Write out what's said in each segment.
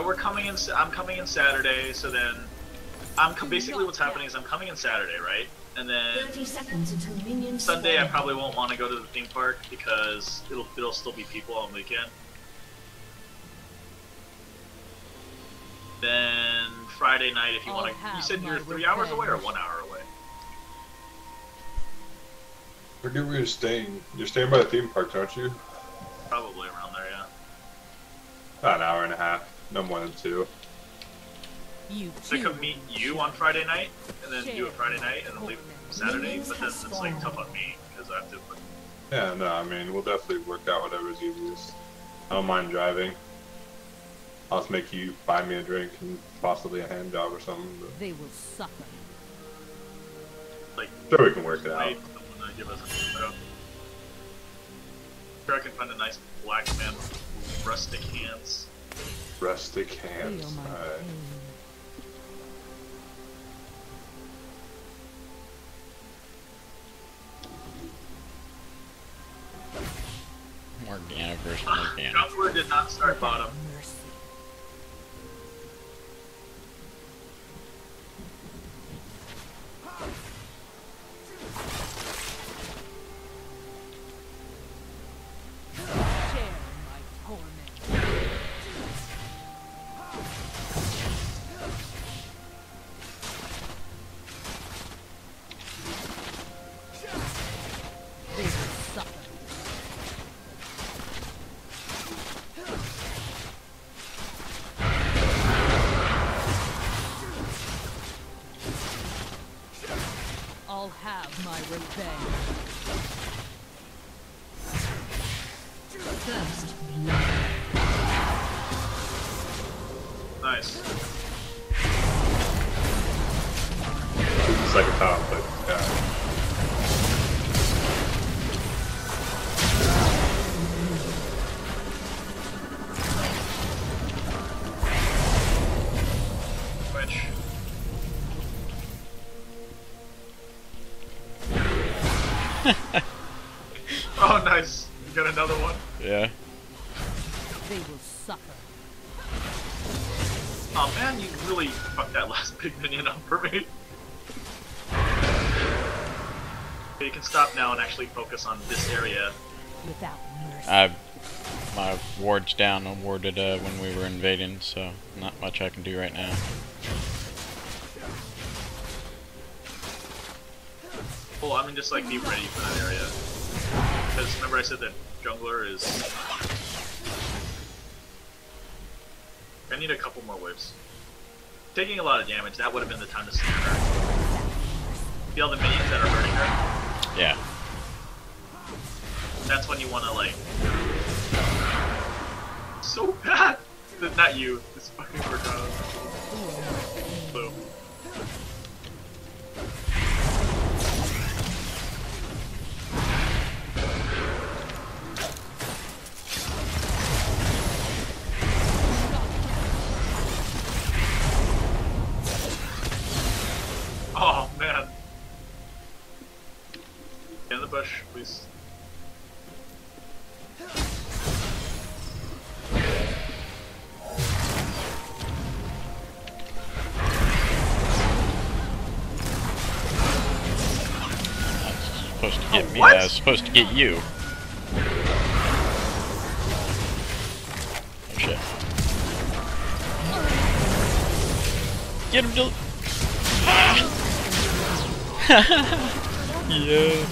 Uh, we're coming in. I'm coming in Saturday, so then I'm co- basically what's happening is I'm coming in Saturday, right? And then 30 seconds until minions Sunday I probably won't want to go to the theme park because it'll it'll still be people on weekend. Then Friday night, if you want to, you said you're three hours away or one hour away. Forget where you're staying. You're staying by the theme park, aren't you? Probably around there, yeah. About an hour and a half. No more than two. You So I could meet you on Friday night, and then do Share. it Friday night, and then leave Saturday. But then it's like tough on me because I have to. Put, Yeah, no, I mean, we'll definitely work out whatever's easiest. I don't mind driving. I'll just make you buy me a drink and possibly a hand job or something. But They will suffer. like sure, we can work it out. night, uh, give us a. Sure, I can find a nice black man with rustic hands. Rustic Feel hands. my Alright. pain. Versus Morgana. Did not start bottom. I'll have my revenge. First blood. Nice. This is the second time, but yeah. Focus on this area. Without mercy. I my ward's down. I warded uh, when we were invading, so not much I can do right now. Well, I mean, just like be ready for that area. Because remember I said that jungler is. I need a couple more waves. Taking a lot of damage, that would have been the time to snare her. See all the minions that are hurting her? Yeah. That's when you want to like. So bad. Not you. This fucking Morgana. Supposed to get Oh, me. what? That's supposed to get you. Oh shit. Get him, Dylan. yeah.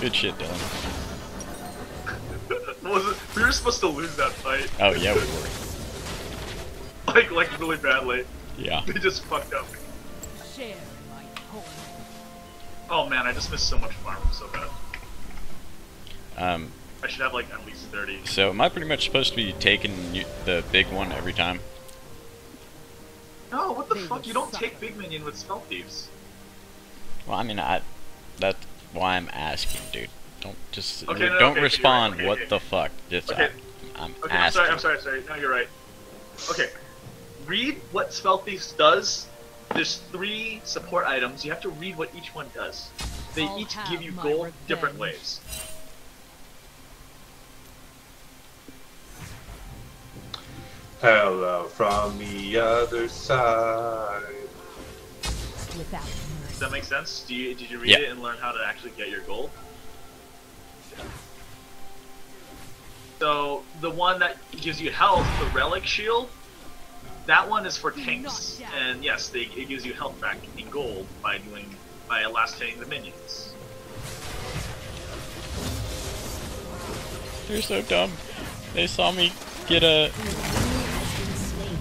Good shit, Dylan. We were supposed to lose that fight, Oh yeah, we were. like like really badly. Yeah. They just fucked up. Share my torment. Oh man, I just missed so much farm so bad. Um. I should have like at least thirty. So am I pretty much supposed to be taking the big one every time? No, what the They fuck? You don't suck. take big minion with Spellthief's. Well, I mean, I. That's why I'm asking, dude. Don't just Okay, no, no, don't okay, okay, respond. you're right, okay, what okay. the fuck? Just Okay. I, am Okay, I'm sorry. I'm sorry. Sorry. No, you're right. Okay, read what Spellthief's does. There's three support items. You have to read what each one does. They I'll each give you my gold different ways. Hello from the other side. Without Does that make sense? Do you did you read Yeah. it and learn how to actually get your gold? So the one that gives you health, the relic shield, that one is for tanks, and yes, they, it gives you health back in gold by doing by last hitting the minions. You're so dumb. They saw me get a. has been slain.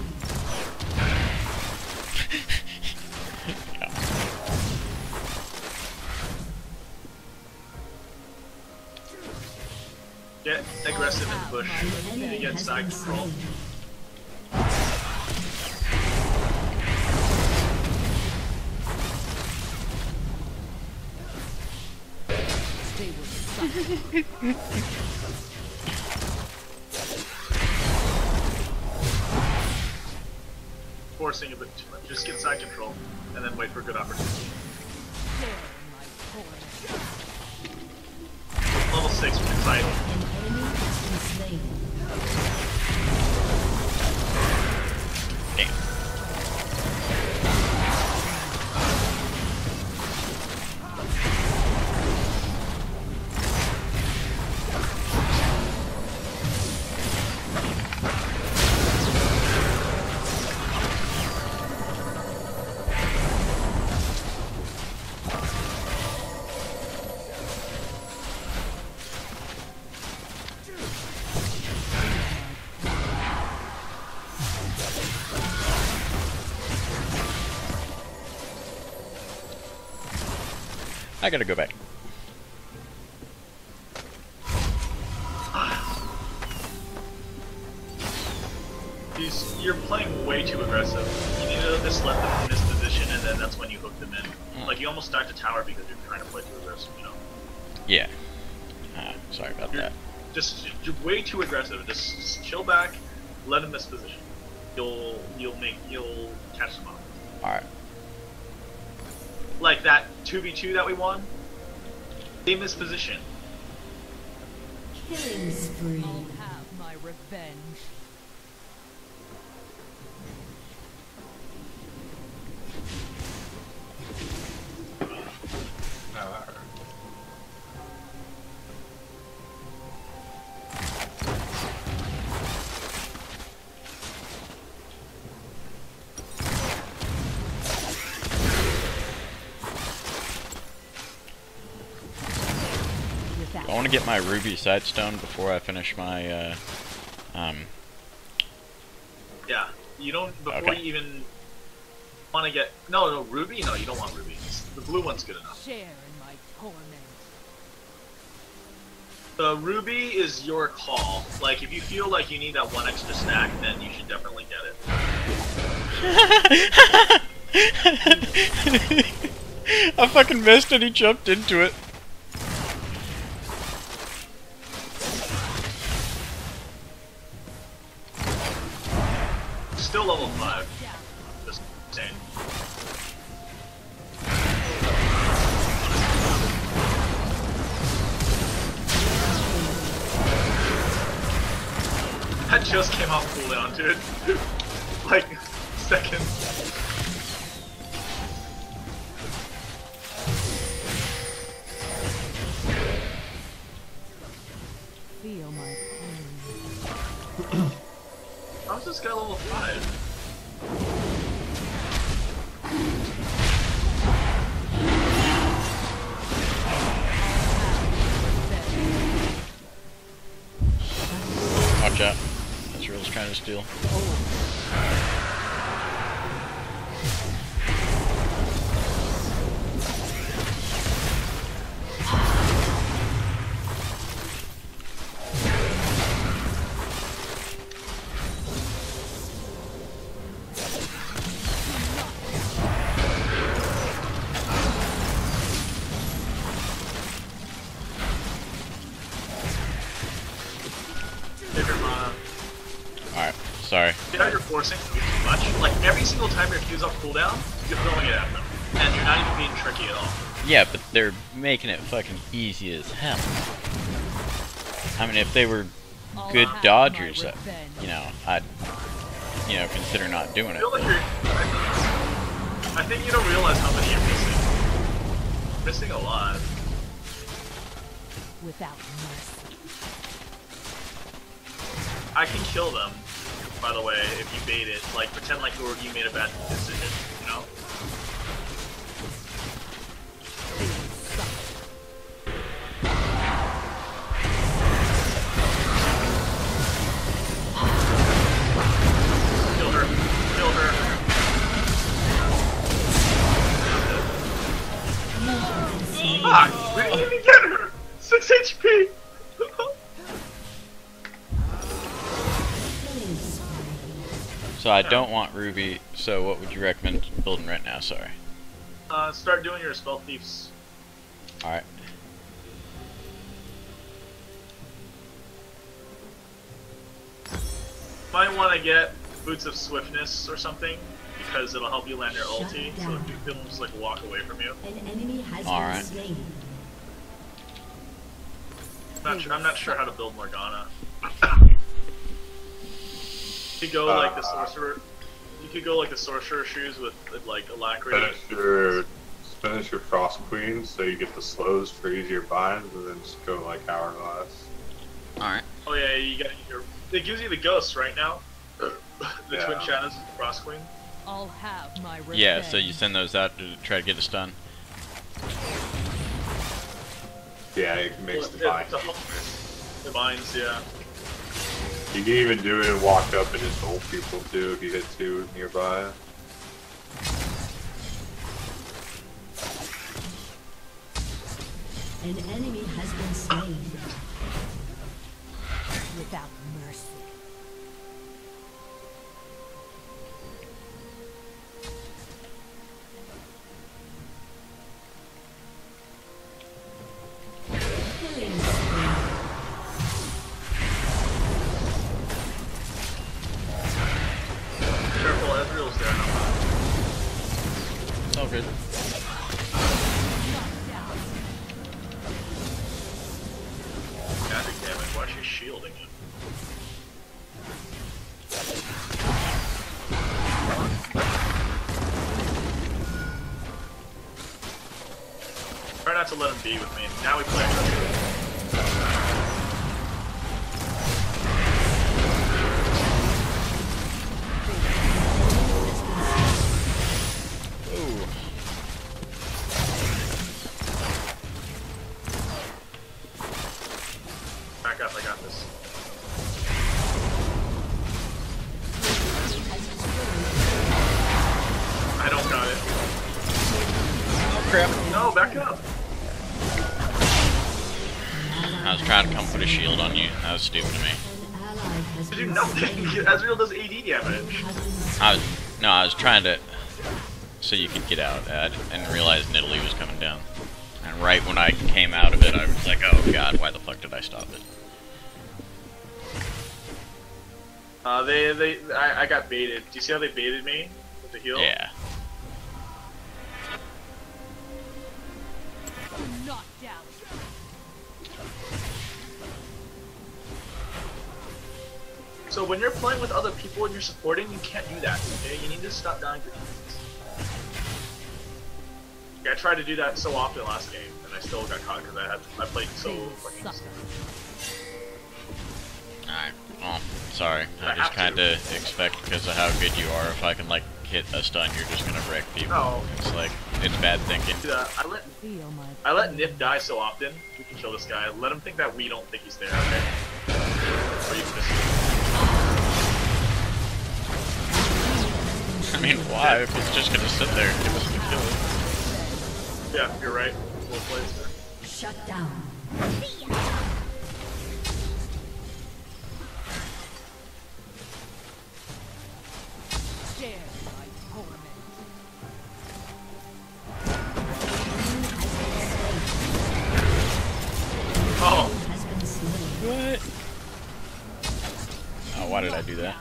Get aggressive and push An to get side control. Forcing a bit too much. Just get side control, and then wait for a good opportunity. Share in my torment. Level six with side. I gotta go back. He's, you're playing way too aggressive. You need to just let them in this position, and then that's when you hook them in. Like you almost start to tower because you're trying to play too aggressive. You know, Yeah. Ah, sorry about you're that. just you're way too aggressive. Just, just chill back, let him miss position. You'll you'll make you'll catch them up. Alright. Like that two v two that we won. They missed position. Killing spree. I'll have my revenge. Want to get my ruby Sightstone before I finish my, uh, um, Yeah, you don't before Okay. you even want to get no no ruby. No, you don't want ruby. The blue one's good enough. share in my torment. The ruby is your call. Like if you feel like you need that one extra snack, then you should definitely get it. I fucking missed and he jumped into it. like, seconds. Feel my pain. How's this guy level 5? Trying to steal. Oh. Making it fucking easy as hell. I mean, if they were good dodgers, uh, you know, I'd you know, consider not doing it. feel like. I think you don't realize how many you're missing. Missing a lot. Without mercy. I can kill them. By the way, if you bait it, like pretend like you were you made a bad decision. You know. Fuck! We didn't even get her! 6 HP! So I don't want Ruby. So what would you recommend building right now? Sorry. uh, start doing your Spellthief's. All right. Might want to get Boots of Swiftness or something, because it'll help you land your Shut ulti, so down. people don't just like walk away from you. An enemy has All been right. slain. I'm not, sure, I'm not sure how to build Morgana. you could go like the Uh, sorcerer. You could go like the sorcerer shoes with, with like alacrity. Finish your finish your frost queen so you get the slows for easier binds, and then just go like hourglass. All right. Oh yeah, you got your. It gives you the ghosts right now. the Yeah. twin shadows, the Frost Queen. I'll have my revenge. Yeah. So you send those out to try to get us done. Yeah, it makes the Well, bind. the help- binds, yeah. You can even do it and walk up and just ult people too if you hit two nearby. An enemy has been slain. To let him be with me. Now we play. Ooh. Back up, I got this. I don't got it. Oh crap. No, back up. I was trying to come put a shield on you. That was stupid of me. An ally has To been do nothing. Ezreal does AD damage. I was no, I was trying to so you could get out. I didn't realize Nidalee was coming down. And right when I came out of it, I was like, "Oh God, why the fuck did I stop it?" Uh, they, they, I, I got baited. Do you see how they baited me with the heal? Yeah. So when you're playing with other people and you're supporting, you can't do that. Okay, you need to stop dying for defense. Yeah, I tried to do that so often last game, and I still got caught because I had I played so fucking. Alright. Well, sorry. I I just kinda expect because of how good you are, if I can like hit a stun, you're just gonna wreck people. No. It's like it's bad thinking. Do that. I let Feel I let Nip die so often. We can kill this guy. Let him think that we don't think he's there. Okay. Or you can just. I mean, why? If it's just gonna sit there, give us the kill. Yeah, you're right. Well played, sir. shut down. share my torment. Oh, Has been slain. What? Oh, why did I do that?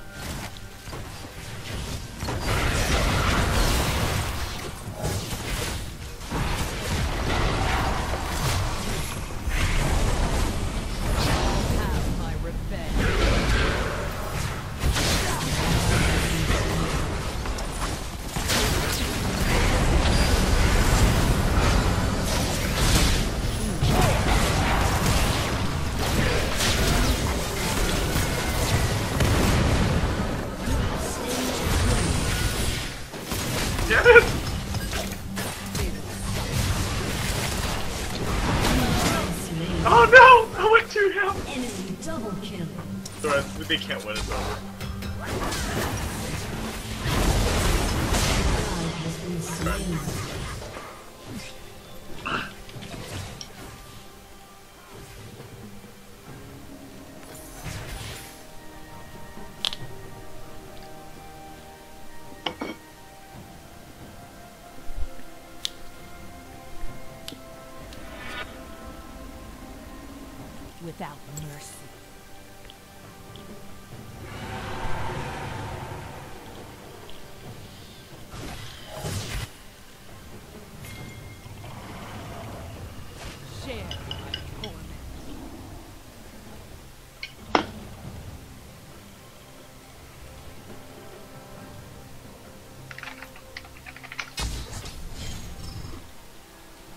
Without mercy.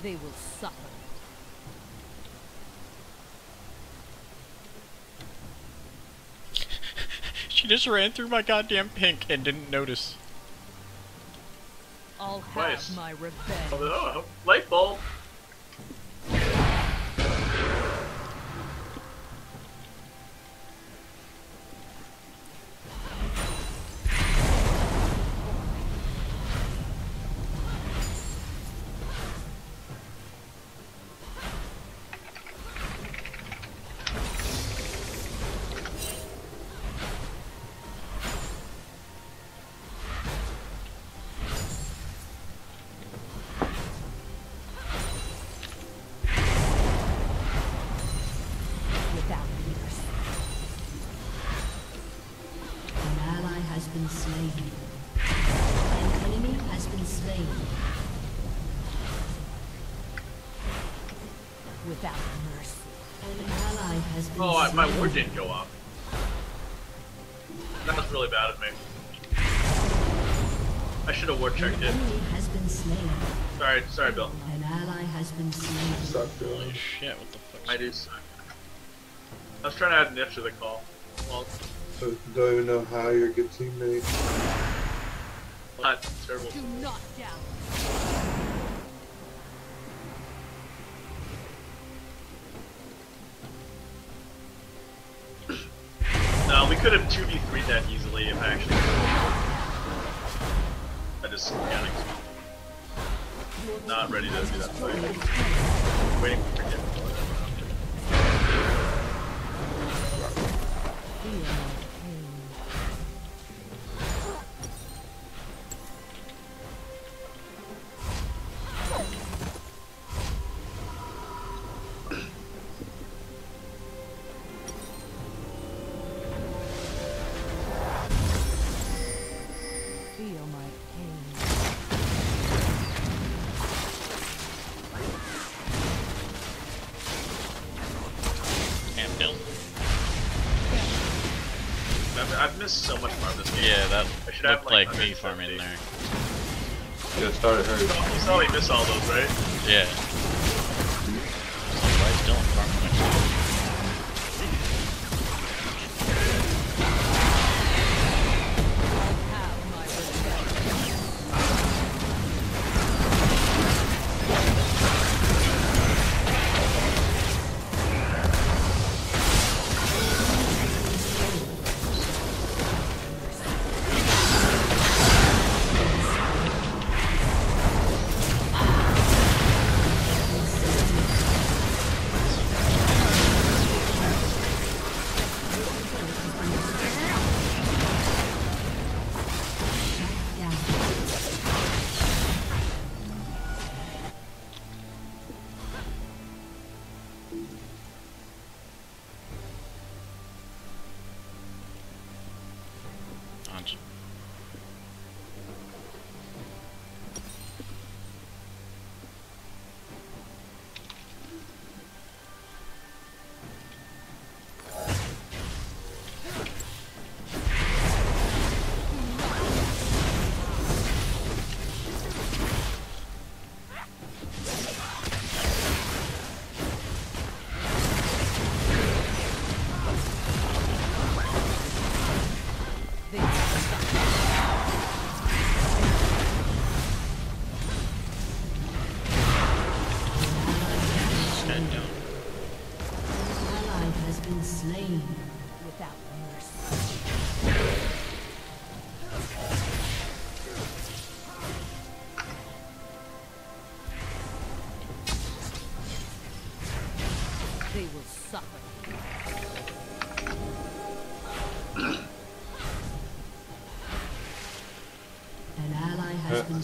They will suffer. She just ran through my goddamn pink and didn't notice. I'll have Twice. my revenge. Oh, light bulb. My ward didn't go off. That was really bad of me. I should have ward checked it. has been slain. Sorry, sorry, Bill. An ally has been slain. Suck, Bill. Holy shit, what the fuck? I do suck. I was trying to add Nip to the call. Well, So, don't even know how you're a good teammate. not terrible. Do not doubt. Could have 2v3 that easily if I actually. I just panicked. Not ready to do that fight. Waiting for him. Should have, looked like, like me 170. farming there. Yeah, started her. You saw me miss all those, right? Yeah.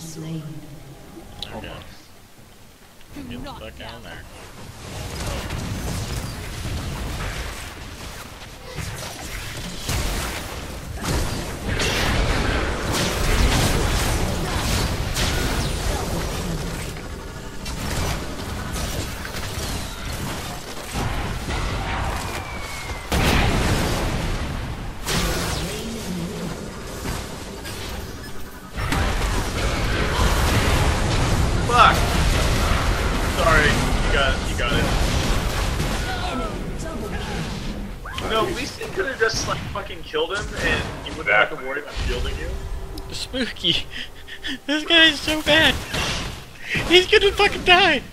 Slain. Okay. Do Get the not fuck down there. Spooky. This guy is so bad. He's gonna fucking die.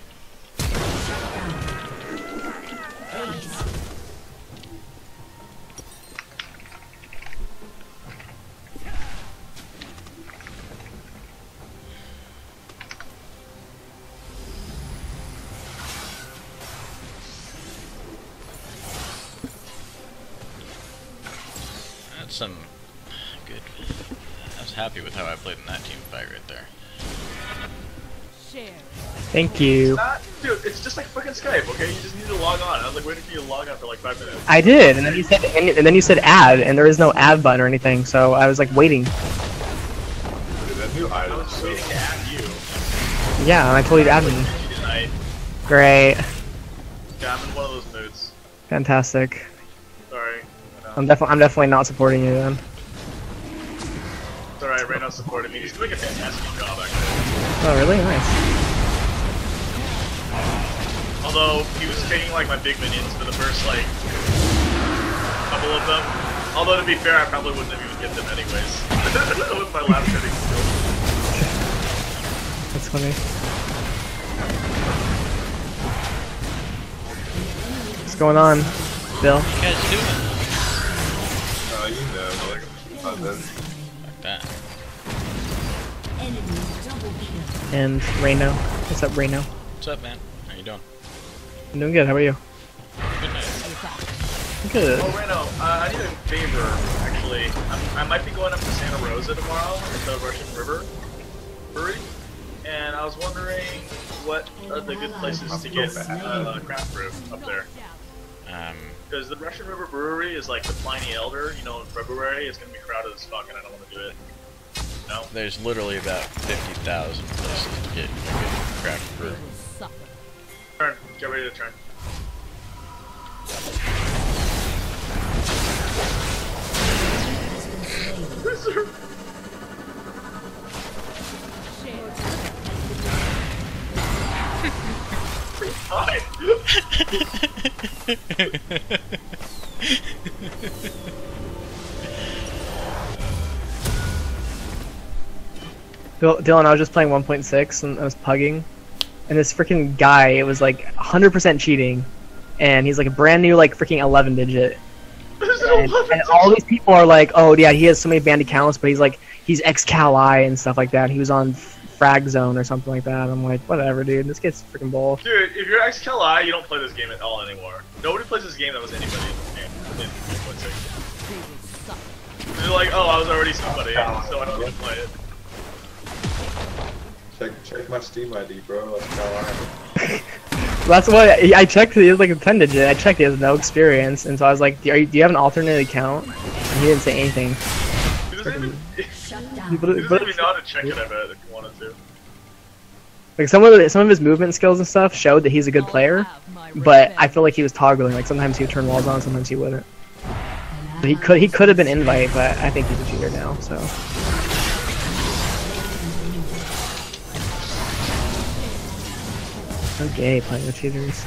Thank you. Not, dude, it's just like fucking Skype, okay? You just need to log on. I was like waiting for you to log on for like five minutes. I did, and then you said, and, and then you said add, and there is no add button or anything. So I was like waiting. Dude, that new item is so waiting to add you. Yeah, and I told you to add me. Tonight. Great, Yeah, I'm in one of those moods. fantastic. Sorry. I know. I'm definitely, I'm definitely not supporting you then. It's alright, Reyno's supporting me. He's doing a fantastic job, actually. Oh, really? Nice. Although, he was taking like my big minions for the first like couple of them. Although to be fair, I probably wouldn't have even get them anyways. With my last hitting skill. That's funny. What's going on, Bill? What you guys doing? Uh, you know, like, uh, then Like that. Enemy double kill. And Reno. What's up, Reno? What's up, man? How you doing? I'm doing good. How about you? Good night. Good. Oh, Reno, uh, I need a favor, actually. I'm, I might be going up to Santa Rosa tomorrow, at the Russian River Brewery, and I was wondering what are the good places to get uh, craft brew up there. Um, Because the Russian River Brewery is like the Pliny Elder, you know, in February, it's gonna be crowded as fuck, and I don't want to do it. No? there's literally about 50,000 places to get craft They brew. Turn, get ready to turn. Dylan, I was just playing 1.6 and I was pugging, and this freaking guy, it was like 100% cheating, and he's like a brand new like freaking 11 digit, and, and all these people are like, oh yeah, he has so many banned accounts, but he's like he's ex Cali and stuff like that. He was on Frag Zone or something like that. I'm like, whatever, dude. This gets freaking bull. Dude, if you're ex Kali, you don't play this game at all anymore. Nobody plays this game that was anybody in this game. in 3.6. They will suffer. They're like, oh, I was already somebody, so I don't have to play it. Check check my Steam ID, bro. That's how I. That's what I I checked. He has like a 10 digit. I checked. He has no experience, and so I was like, do, you, do you have an alternate account? And he didn't say anything. He doesn't even, he Shut down. But, doesn't but even know how to check it, I bet, if you wanted to. like some of the, some of his movement skills and stuff showed that he's a good player. But I revenge. feel like he was toggling. Like sometimes he would turn walls on, sometimes he wouldn't. But he could he could have been invite, but I think he's a cheater now. So okay, playing with cheaters.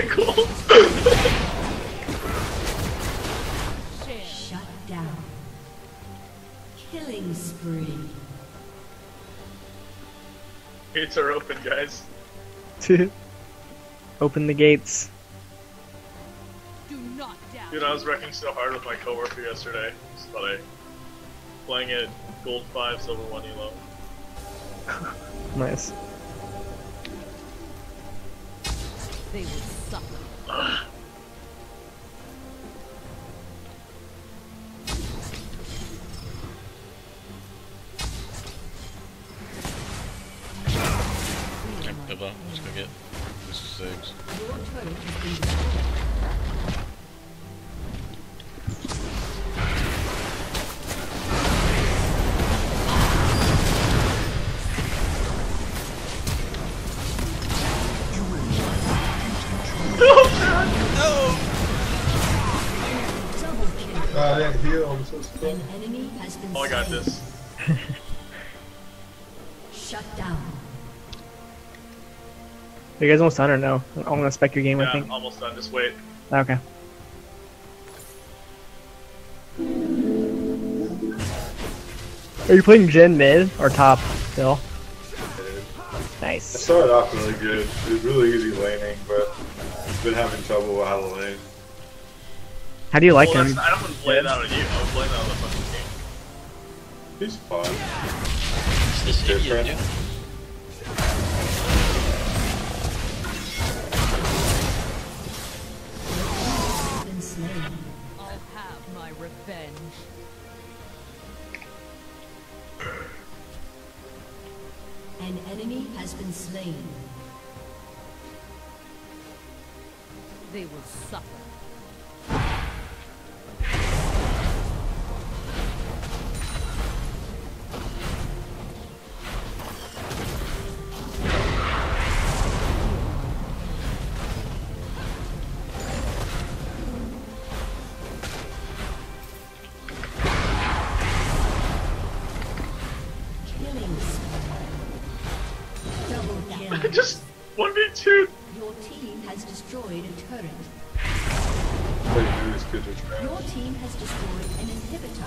Got it. Okay, cool. Share. Shut down. Killing spree. Gates are open, guys. Open the gates. Do not doubt. Dude, I was wrecking so hard with my coworker yesterday. Just thought I playing it gold five, silver one elo. Nice. They will suffer. Has been Oh, I got this. Shut down. Are you guys almost done or no? I'm gonna spec your game, I Yeah, think. almost done. Just wait. Okay. Are you playing Jin mid or top, Phil? I Nice. started off really good. It was really easy laning, but I've been having trouble with how to lane. How do you like well, him? I don't play that on you. I was playing that on the fucking game. He's fun. Is this different. India, dude? Has been slain. I'll have my revenge. An enemy has been slain. They will suffer. Your team has destroyed an inhibitor.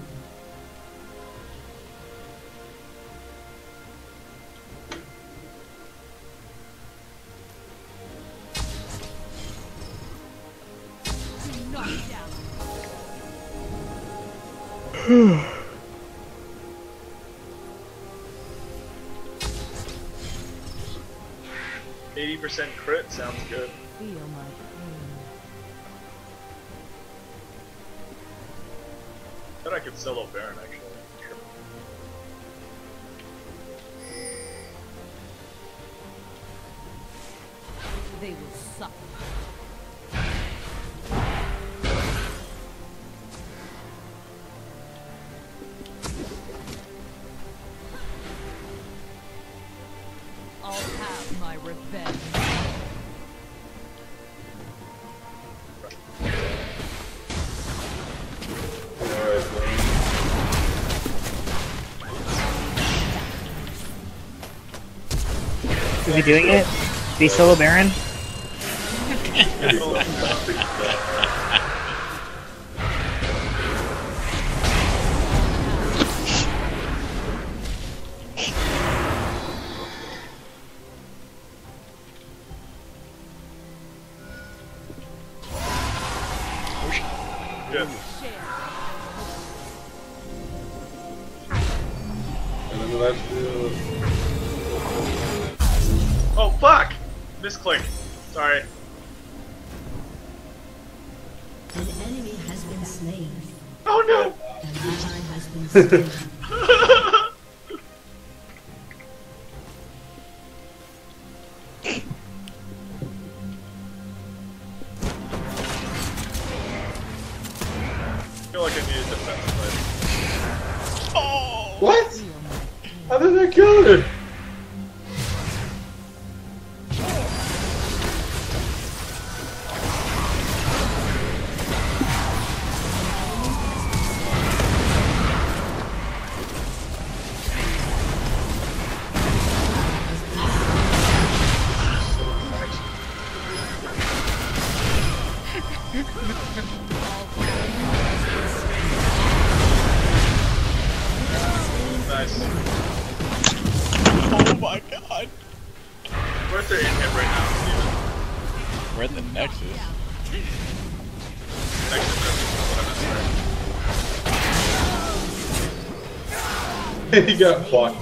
Eighty percent crit sounds good. Feel my pain. Bet I could solo Baron actually. Is he doing it? The solo Baron? 呵 呵 he got blocked.